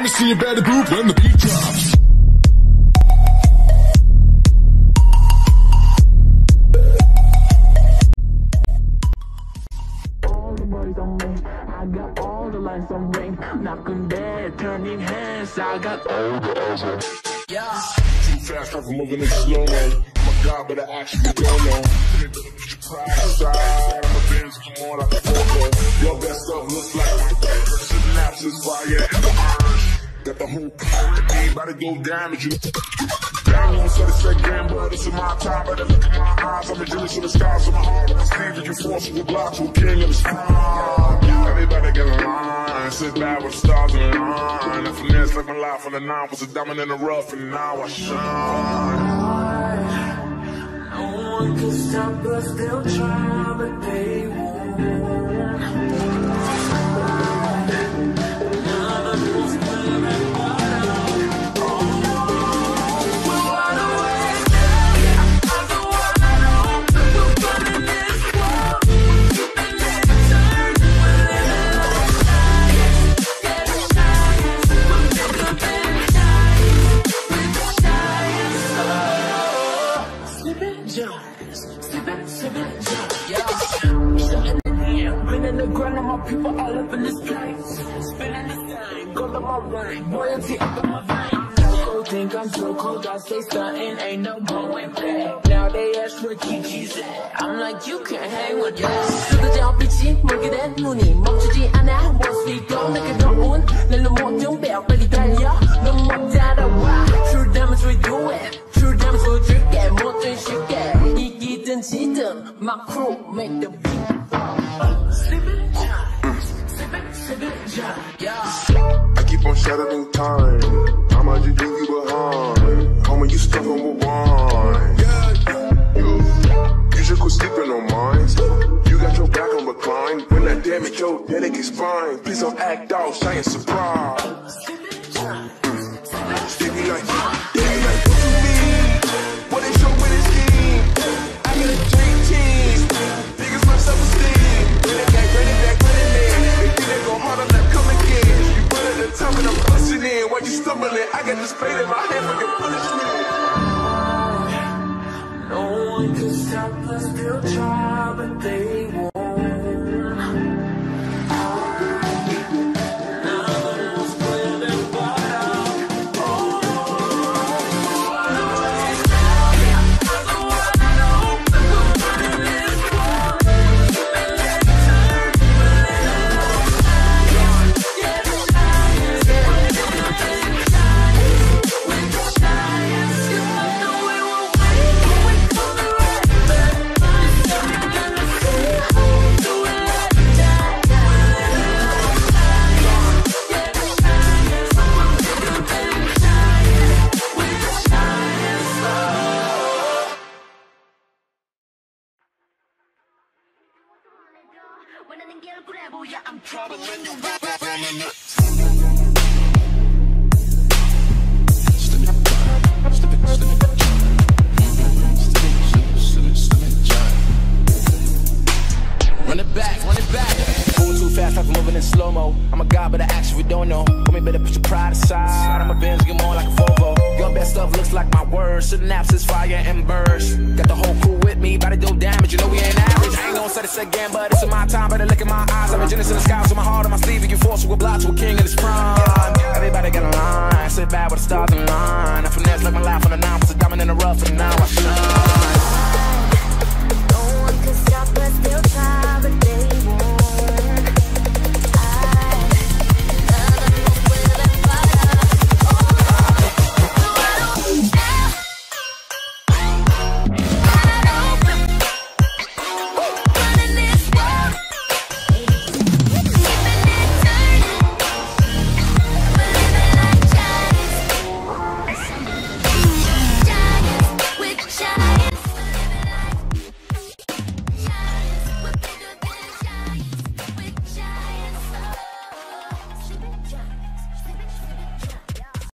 damage see your better group when the beat drops. all the boys on me. I got all the lights on ring. Knocking dead, turning heads. I got all the eyes on. Yeah. Too fast, I'm moving in slow mo. I'm god, but I actually don't know. Put your pride aside. I'm a Benz, come on, like a Volvo. Your best stuff looks like synapses, fire, and the urge. Whole company, about to go damage you. Down that game, but it's in my time. Better look in my eyes. I'm a jealous of the stars on my heart. I'm Steve, you force you a block to a king of the sprung. Everybody get a line. Sit back with the stars in line. And finesse like my life on the nine was a diamond in the rough, and now I shine. No one can stop us, they'll try, but they won't. my people all up in this place. Spinning this thing, gold on my ring, loyalty up in my veins. People think I'm so cold, I stay stunting, ain't no going back. Now they ask where Kiki's at. I'm like, you can't hang with us. 쓰러져 빛이 멀게 된 눈이 멈추지 않아. Once we go, 내게 더운 날로 모든 배 빨리 달려. Keep time. I'ma just leave you behind. Homie, you stuffing with wine. You, you should quit sleeping on mine. You got your back on recline. When I damage your delicate spine, please don't act out, shine surprise. They like, I got this blade in my hand your punishment. No one can stop us, they'll try, but they 원하는 게 얼굴에 보여 I'm trouble when you rap, rap, rap. Run it back, run it back. Moving too fast, like I'm moving in slow mo. I'm a god, but I actually don't know. Homie, better put your pride aside. I'm a Benz, get more like a Volvo. Your best stuff looks like my words. Synapses, fire, and burst. Got the whole crew with me, about to do damage. You know we ain't average. I ain't this again, but it's my time. Better look in my eyes. I'm a genius in the skies with my heart on my sleeve. You force you a block to a king in his prime. Everybody got a line. Sit back with the stars in line. I finesse like my life on the nine. Was a diamond in the rough, and now I shine.